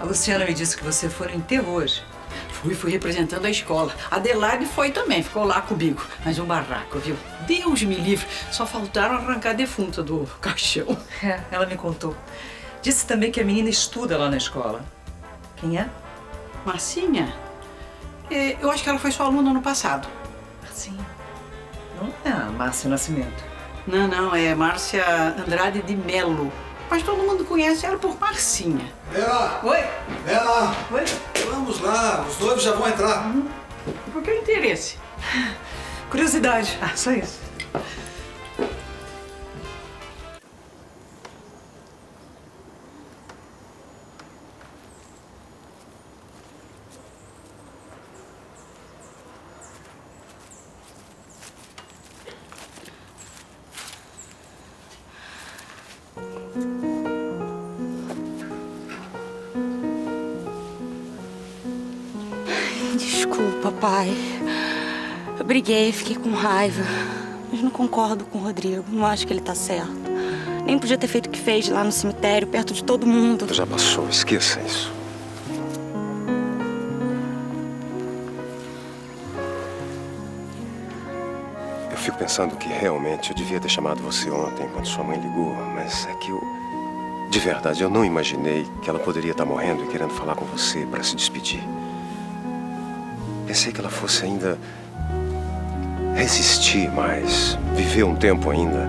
A Luciana me disse que você foi no enterro hoje. Fui, fui representando a escola. Adelaide foi também, ficou lá comigo. Mas um barraco, viu? Deus me livre. Só faltaram arrancar a defunta do caixão. É, ela me contou. Disse também que a menina estuda lá na escola. Quem é? Marcinha? É, eu acho que ela foi sua aluna ano passado. Marcinha? Não é a Márcia Nascimento. Não, não, é Márcia Andrade de Melo. Mas todo mundo conhece ela por Marcinha. Vera! Oi? Vera! Oi? Vamos lá, os noivos já vão entrar. Uhum. Por que interesse? Curiosidade. Ah, só isso. Desculpa, pai. Eu briguei, fiquei com raiva. Mas não concordo com o Rodrigo. Não acho que ele tá certo. Nem podia ter feito o que fez lá no cemitério, perto de todo mundo. Já passou, esqueça isso. Eu fico pensando que realmente eu devia ter chamado você ontem quando sua mãe ligou, mas é que eu. De verdade, eu não imaginei que ela poderia estar morrendo e querendo falar com você para se despedir. Pensei que ela fosse ainda resistir mais, viver um tempo ainda.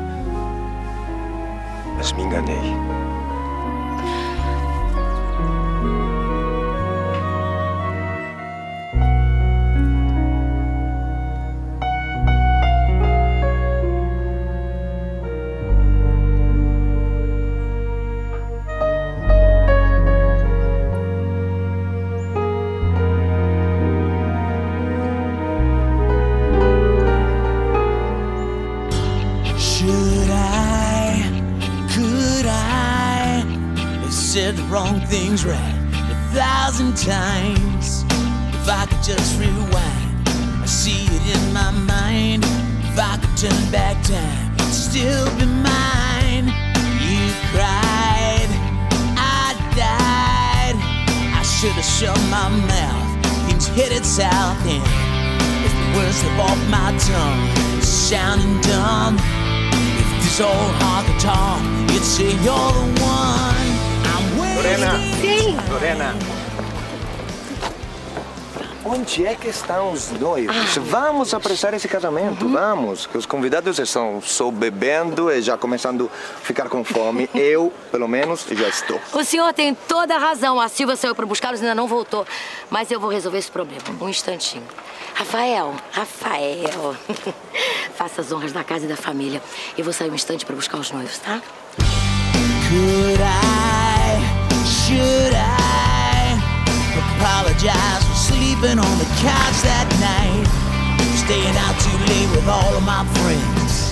Mas me enganei. Wrong things right a thousand times? If I could just rewind, I see it in my mind. If I could turn back time, it'd still be mine. You cried, I died. I should have shut my mouth. Things headed south, and if the words slip off my tongue, sounding dumb. If this old heart could talk, you'd say you're the one. I'm waiting. Lorena! Lorena! Onde é que estão os noivos? Vamos apressar esse casamento, vamos. Que os convidados estão só bebendo e já começando a ficar com fome. Eu, pelo menos, já estou. O senhor tem toda a razão. A Silvia saiu para buscá-los e ainda não voltou. Mas eu vou resolver esse problema. Um instantinho. Rafael, Rafael. Faça as honras da casa e da família. Eu vou sair um instante para buscar os noivos, tá? Could I, apologize for sleeping on the couch that night? Staying out too late with all of my friends.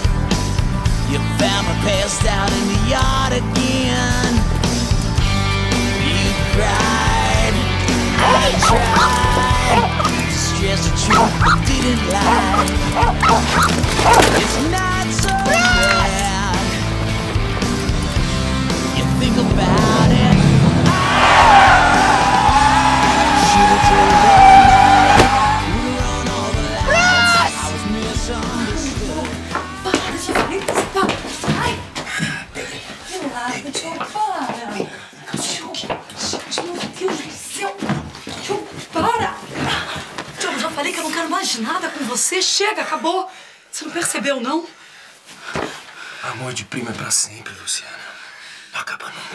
You found me passed out in the yard again. You cried, I tried to stress the truth, but didn't lie. It's not falei que eu não quero mais nada com você. Chega, acabou! Você não percebeu, não? Amor de prima é pra sempre, Luciana. Não acaba nunca.